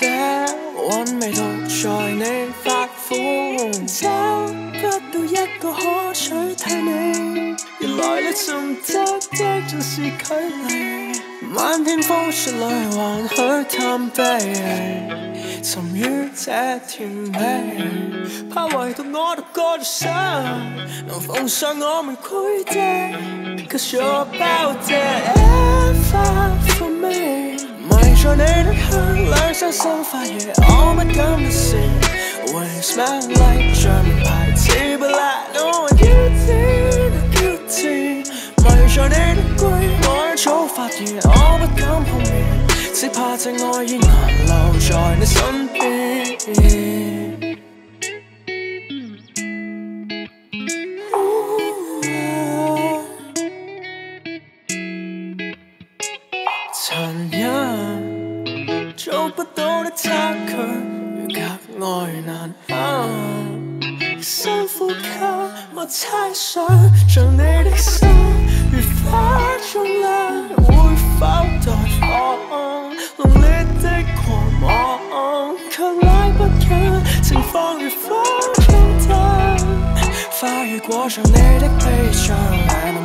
这韵未道，在你发苦，找不到一个可取替你。原来你寻责的，就是距离。漫天风雪里，还许叹悲，沉于这甜美。怕唯独我独个一生，能奉上我们规矩。Cause you're about to e v e r for me，迷在你的香。我早发现，我不敢碰面，只怕这爱意难留在你身边。残忍。做不到的差距，格外难堪。深呼吸，我猜想，像你的心如花中兰，会否待放？浓烈的狂妄，却拉不紧，情况如花冲淡，花如火，像你的悲壮。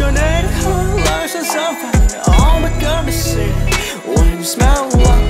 All When you smell one.